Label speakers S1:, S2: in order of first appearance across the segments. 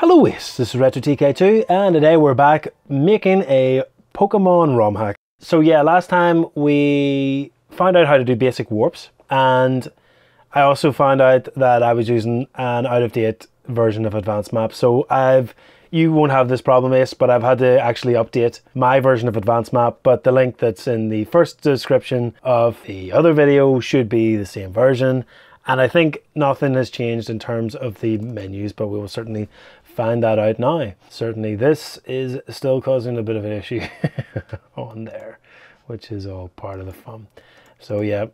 S1: Hello this is RetroTK2 and today we're back making a Pokemon ROM hack. So yeah, last time we found out how to do basic warps and I also found out that I was using an out-of-date version of Advanced Map. So I've you won't have this problem Ace, but I've had to actually update my version of Advanced Map, but the link that's in the first description of the other video should be the same version. And I think nothing has changed in terms of the menus, but we will certainly find that out now. Certainly this is still causing a bit of an issue on there, which is all part of the fun. So yeah,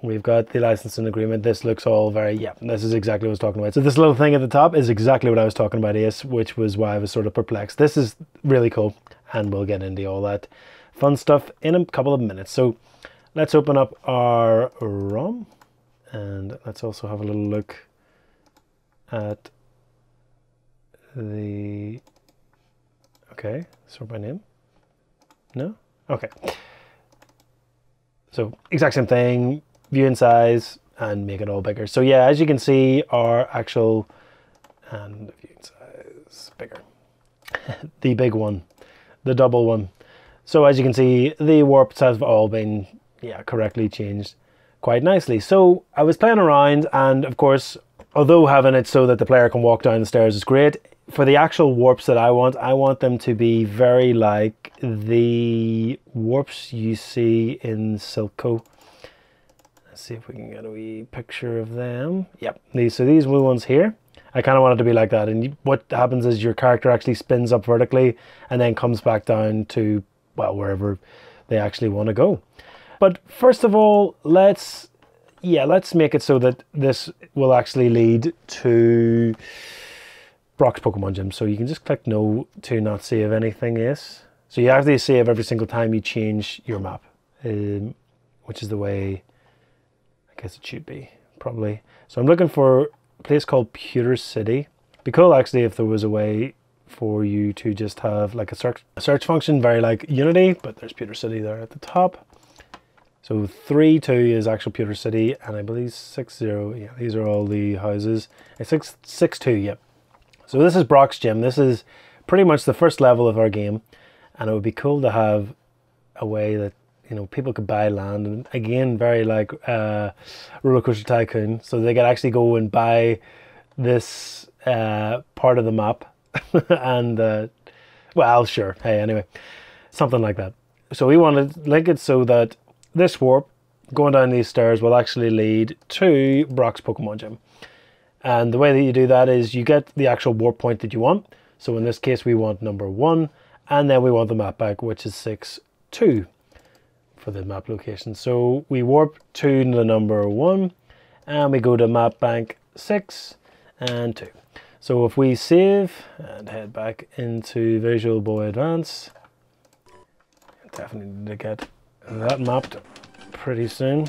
S1: we've got the licensing agreement. This looks all very, yeah, this is exactly what I was talking about. So this little thing at the top is exactly what I was talking about, Ace, which was why I was sort of perplexed. This is really cool, and we'll get into all that fun stuff in a couple of minutes. So let's open up our ROM, and let's also have a little look at the okay sort by name? No? Okay. So exact same thing view in size and make it all bigger. So yeah as you can see our actual and view in size bigger. The big one. The double one. So as you can see the warps have all been yeah correctly changed quite nicely. So I was playing around and of course although having it so that the player can walk down the stairs is great for the actual warps that I want, I want them to be very like the warps you see in Silph Co. Let's see if we can get a wee picture of them. Yep, these so these blue ones here. I kind of want it to be like that. And what happens is your character actually spins up vertically and then comes back down to, well, wherever they actually want to go. But first of all, let's, yeah, let's make it so that this will actually lead to Brock's Pokemon Gym. So you can just click no to not save anything Yes. So you have to save every single time you change your map, um, which is the way I guess it should be, probably. So I'm looking for a place called Pewter City. Be cool actually if there was a way for you to just have like a search, a search function, very like Unity, but there's Pewter City there at the top. So 3, 2 is actual Pewter City, and I believe 6, 0, yeah, these are all the houses. 6, 6, 2, yep. So this is Brock's Gym. This is pretty much the first level of our game. And it would be cool to have a way that, you know, people could buy land. And again, very like uh, Roller Coaster Tycoon. So they could actually go and buy this uh, part of the map. and, uh, well, sure. Hey, anyway, something like that. So we want to link it so that this warp going down these stairs will actually lead to Brock's Pokemon Gym. And the way that you do that is you get the actual warp point that you want. So in this case, we want number one, and then we want the map bank, which is six, two for the map location. So we warp to the number one, and we go to map bank six and two. So if we save and head back into Visual Boy Advance, definitely need to get that mapped pretty soon.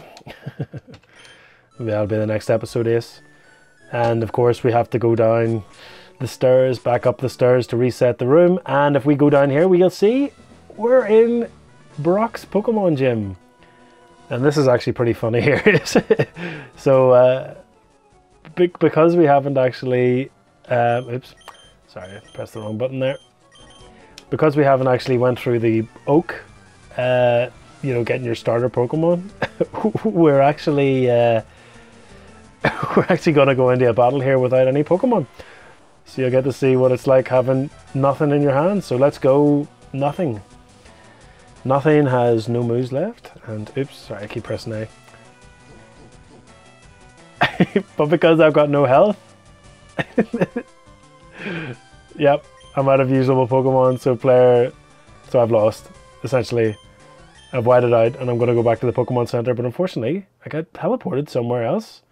S1: That'll be the next episode, Ace. And of course we have to go down the stairs, back up the stairs to reset the room. And if we go down here, we'll see we're in Brock's Pokemon Gym. And this is actually pretty funny here. so, uh, because we haven't actually, uh, oops, sorry, pressed the wrong button there. Because we haven't actually went through the oak, uh, you know, getting your starter Pokemon, we're actually, uh, we're actually to go into a battle here without any Pokemon. So you'll get to see what it's like having nothing in your hands. So let's go nothing. Nothing has no moves left. And oops, sorry, I keep pressing A. but because I've got no health, yep, I'm out of usable Pokemon. So player, so I've lost essentially. I've whited out and I'm going to go back to the Pokemon Center. But unfortunately, I got teleported somewhere else.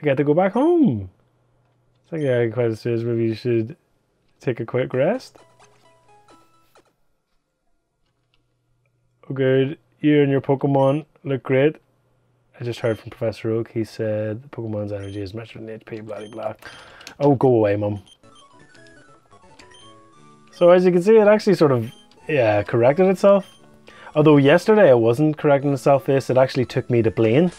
S1: I got to go back home. Think I quite says maybe you should take a quick rest. Oh good, you and your Pokemon look great. I just heard from Professor Oak, he said the Pokemon's energy is measured in HP, blah blah. Oh, go away, mum. So as you can see, it actually sort of, yeah, corrected itself. Although yesterday it wasn't correcting itself this, it actually took me to Blaine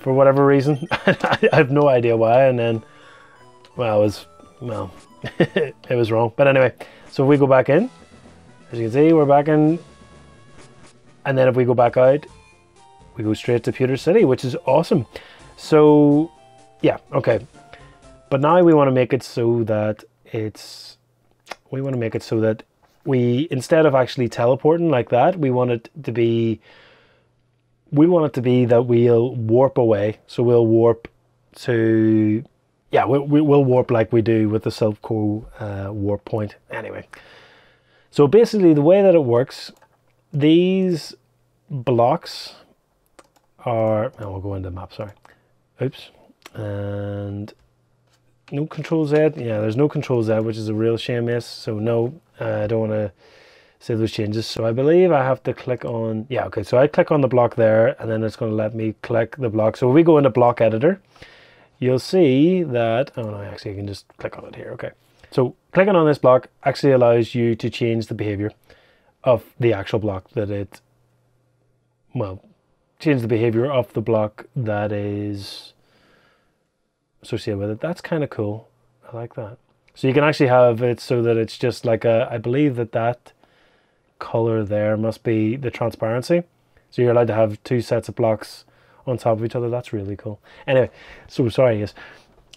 S1: for whatever reason. I have no idea why. And then well, it was, well, it was wrong. But anyway, so if we go back in, as you can see, we're back in. And then if we go back out, we go straight to Pewter City, which is awesome. So, yeah, okay. But now we want to make it so that it's, we want to make it so that we, instead of actually teleporting like that, we want it to be, we want it to be that we'll warp away. So we'll warp to, yeah, we, we, will warp like we do with the Silph Co uh, warp point. Anyway, so basically the way that it works, these blocks are, and we'll go into the map, sorry. Oops. And no control Z. Yeah, there's no control Z, which is a real shame, yes. So no, uh, I don't want to save those changes. So I believe I have to click on, yeah, okay. So I click on the block there and then it's going to let me click the block. So we go into block editor, you'll see that, oh no, actually I can just click on it here. Okay. So clicking on this block actually allows you to change the behavior of the actual block that it, well, change the behavior of the block that is associated with it. That's kind of cool. I like that. So you can actually have it so that it's just like a, I believe that that color there must be the transparency. So you're allowed to have two sets of blocks on top of each other. That's really cool. Anyway, so sorry, yes.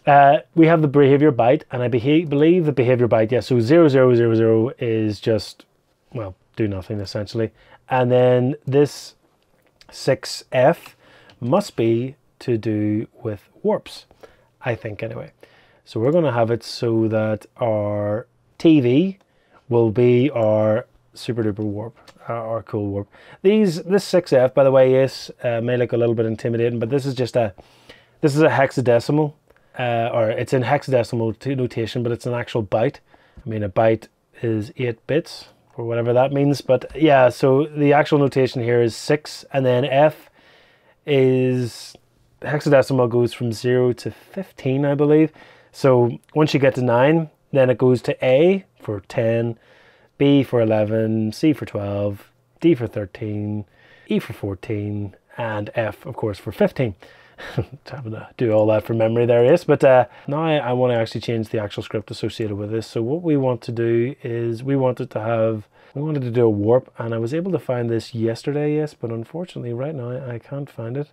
S1: Uh, we have the behavior byte, and I believe the behavior byte, yes, so 0000 is just, well, do nothing essentially. And then this 6F must be to do with warps, I think anyway. So we're going to have it so that our TV will be our super duper warp, our cool warp. These, this 6F, by the way, is uh, may look a little bit intimidating, but this is just a, this is a hexadecimal, uh, or it's in hexadecimal notation, but it's an actual byte. I mean, a byte is eight bits, or whatever that means. But yeah, so the actual notation here is 6, and then F is hexadecimal goes from 0 to 15, I believe. So once you get to 9, then it goes to A for 10, B for 11, C for 12, D for 13, E for 14, and F, of course, for 15. having to do all that from memory there is but uh, now I, I want to actually change the actual script associated with this so what we want to do is we wanted to have we wanted to do a warp and I was able to find this yesterday yes but unfortunately right now I can't find it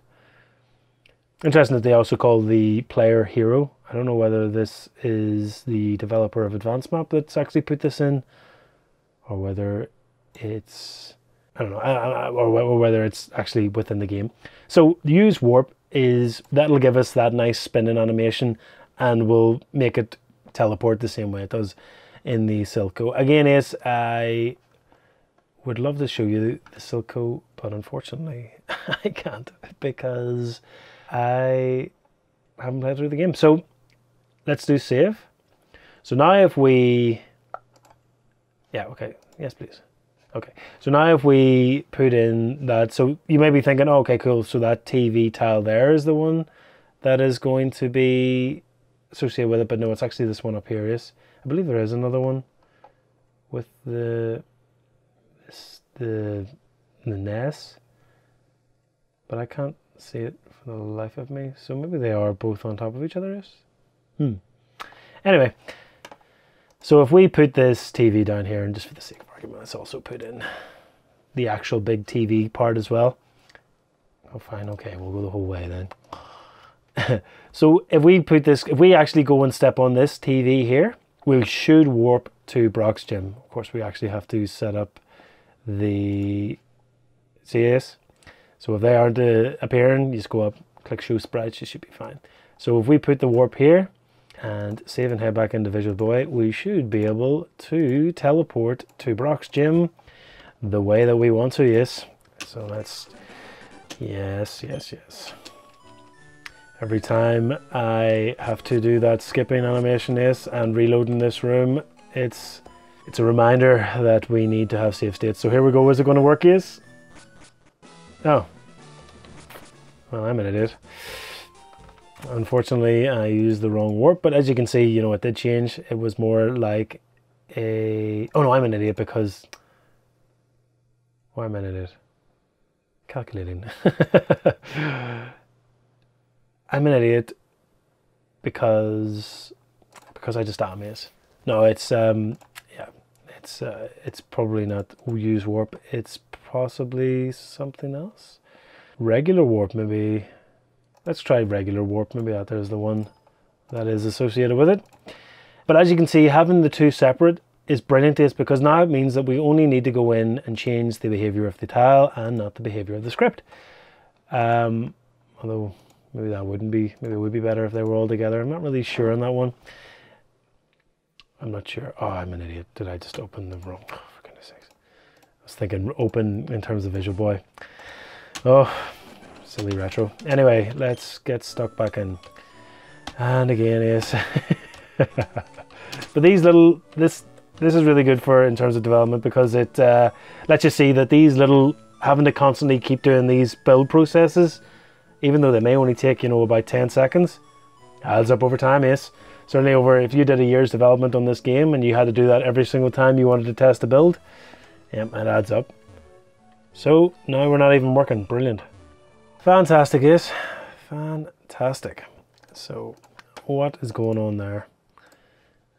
S1: interesting that they also call the player hero I don't know whether this is the developer of Advanced Map that's actually put this in or whether it's I don't know, or whether it's actually within the game. So use warp is that'll give us that nice spinning animation and we'll make it teleport the same way it does in the Silph Co. Again, is I would love to show you the Silph Co, but unfortunately I can't because I haven't played through the game. So let's do save. So now if we, yeah, okay, yes please. Okay, so now if we put in that, so you may be thinking, oh, okay, cool, so that TV tile there is the one that is going to be associated with it, but no, it's actually this one up here. Is I believe there is another one with the the the NES, but I can't see it the life of me. So maybe they are both on top of each other. Is hmm. Anyway, so if we put this TV down here, and just for the sake of argument. Let's also put in the actual big TV part as well. Oh, fine. Okay, we'll go the whole way then. so if we put this, if we actually go and step on this TV here, we should warp to Brock's gym. Of course, we actually have to set up the CS. So if they aren't uh, appearing, you just go up, click show sprites, you should be fine. So if we put the warp here, and save and head back into Visual Boy, we should be able to teleport to Brock's gym the way that we want to, yes. So let's, yes, yes, yes. Every time I have to do that skipping animation yes, and reloading this room, it's it's a reminder that we need to have save states. So here we go, is it going to work, yes? Oh. Well, I'm an idiot. Unfortunately, I used the wrong warp, but as you can see, you know, it did change. It was more like a... Oh no, I'm an idiot because... Why am I an idiot? Calculating. I'm an idiot because because I just am is. No, it's um, yeah, it's uh, it's probably not use warp. It's possibly something else. Regular warp, maybe. Let's try regular warp. Maybe that there's the one that is associated with it. But as you can see, having the two separate is brilliant is because now it means that we only need to go in and change the behavior of the tile and not the behavior of the script. Um, although maybe that wouldn't be, maybe it would be better if they were all together. I'm not really sure on that one. I'm not sure. Oh, I'm an idiot. Did I just open the wrong? Oh, for goodness sakes. I was thinking open in terms of Visual Boy. Oh, silly retro. Anyway, let's get stuck back in. And again, yes. but these little, this this is really good for in terms of development because it uh, lets you see that these little having to constantly keep doing these build processes, even though they may only take you know about 10 seconds, adds up over time. Yes, certainly over if you did a year's development on this game and you had to do that every single time you wanted to test a build, yeah, it adds up. So now we're not even working. Brilliant, fantastic. Yes, fantastic. So what is going on there?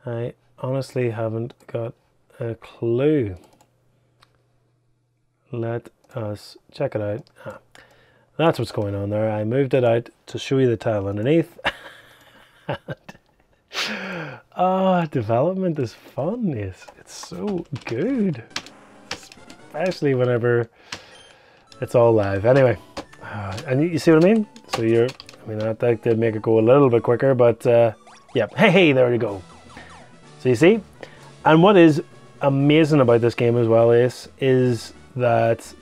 S1: I honestly haven't got a clue. Let us check it out. Ah, that's what's going on there. I moved it out to show you the tile underneath. Ah, oh, development is fun. Yes, it's so good. Especially whenever it's all live. Anyway, uh, and you, you see what I mean? So you're, I mean, I'd like to make it go a little bit quicker, but uh, yeah. Hey, hey, there you go. So you see? And what is amazing about this game as well is, is that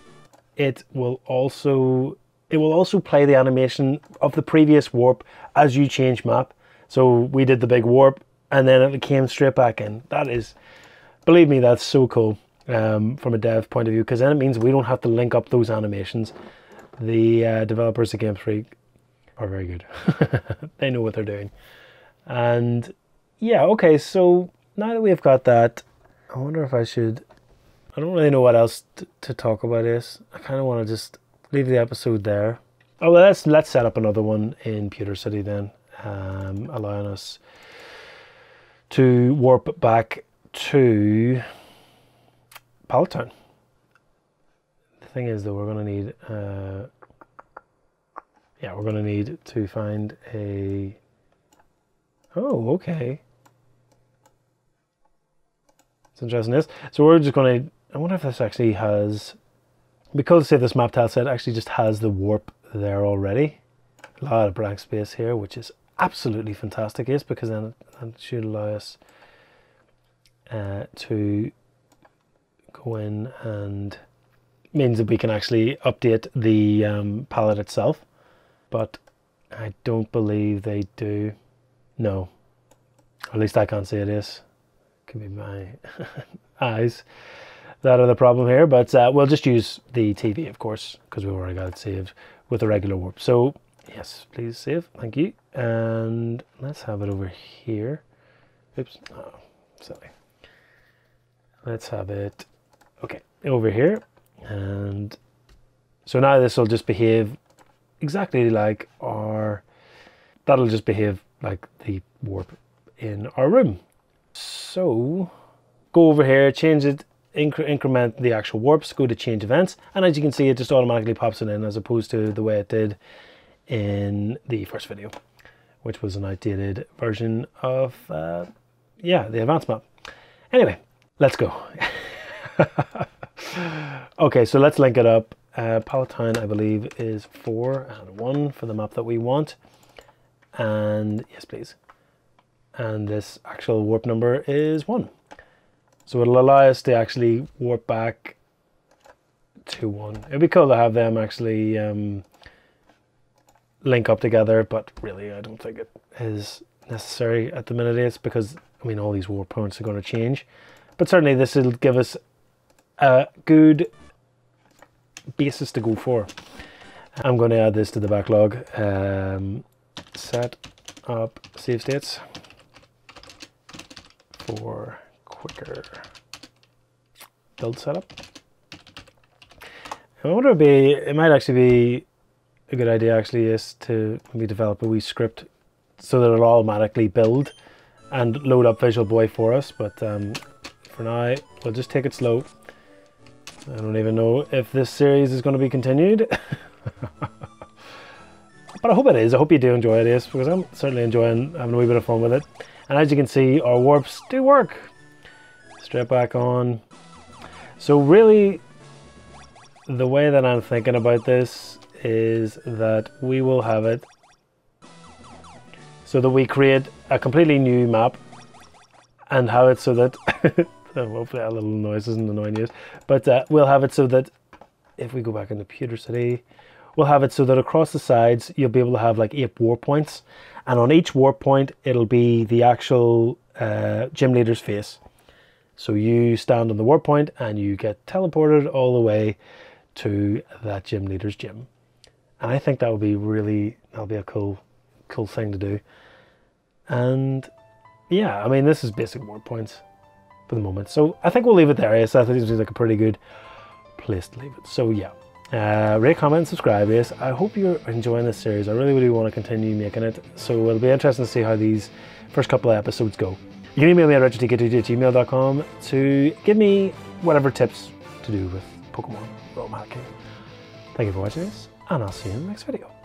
S1: it will also it will also play the animation of the previous warp as you change map. So we did the big warp and then it came straight back in. That is, believe me, that's so cool um, from a dev point of view because then it means we don't have to link up those animations. The uh, developers of Game Freak are very good. they know what they're doing. And yeah, okay, so now that we've got that, I wonder if I should. I don't really know what else to talk about this. I kind of want to just leave the episode there. Oh, well, let's let's set up another one in Pewter City then, um, allowing us to warp back to Pallet Town. The thing is, though, we're going to need. Uh, yeah, we're going to need to find a Oh, okay. It's interesting this. So we're just going to, I wonder if this actually has, because say this map tile set actually just has the warp there already. A lot of blank space here, which is absolutely fantastic, is because then it should allow us uh, to go in and means that we can actually update the um, palette itself. But I don't believe they do. No. At least I can't see it is. Could be my eyes that are the problem here. But uh, we'll just use the TV, of course, because we've already got it saved with a regular warp. So yes, please save. Thank you. And let's have it over here. Oops. Oh, silly. Let's have it. Okay, over here. And so now this will just behave exactly like our. That'll just behave like the warp in our room. So go over here, change it, incre increment the actual warps, go to change events, and as you can see, it just automatically pops it in as opposed to the way it did in the first video, which was an outdated version of, uh, yeah, the advanced map. Anyway, let's go. okay, so let's link it up. Uh, Town, I believe, is 4 and 1 for the map that we want. And yes, please. And this actual warp number is 1. So it'll allow us to actually warp back to 1. It'd be cool to have them actually um, link up together, but really I don't think it is necessary at the minute is because I mean all these warp points are going to change. But certainly this will give us a good basis to go for. I'm going to add this to the backlog. Um, set up save states for quicker build setup. I wonder if be it might actually be a good idea actually is to maybe develop a wee script so that it'll automatically build and load up Visual Boy for us. But um, for now, we'll just take it slow. I don't even know if this series is going to be continued. but I hope it is. I hope you do enjoy this because I'm certainly enjoying having a wee bit of fun with it. And as you can see, our warps do work. Straight back on. So really, the way that I'm thinking about this is that we will have it so that we create a completely new map and have it so that hopefully a little noise isn't annoying you. But uh, we'll have it so that if we go back into Pewter City we'll have it so that across the sides you'll be able to have like eight warp points. And on each warp point it'll be the actual uh, gym leader's face. So you stand on the warp point and you get teleported all the way to that gym leader's gym. And I think that would be really that'll be a cool cool thing to do. And yeah I mean this is basic warp points for the moment. So I think we'll leave it there. Yes, I think this seems like a pretty good place to leave it. So yeah, uh, rate, comment, subscribe. Yes, I hope you're enjoying this series. I really, really want to continue making it. So it'll be interesting to see how these first couple of episodes go. You can email me at retrotk2gmail.com to give me whatever tips to do with Pokemon ROM hacking. Thank you for watching this, and I'll see you in the next video.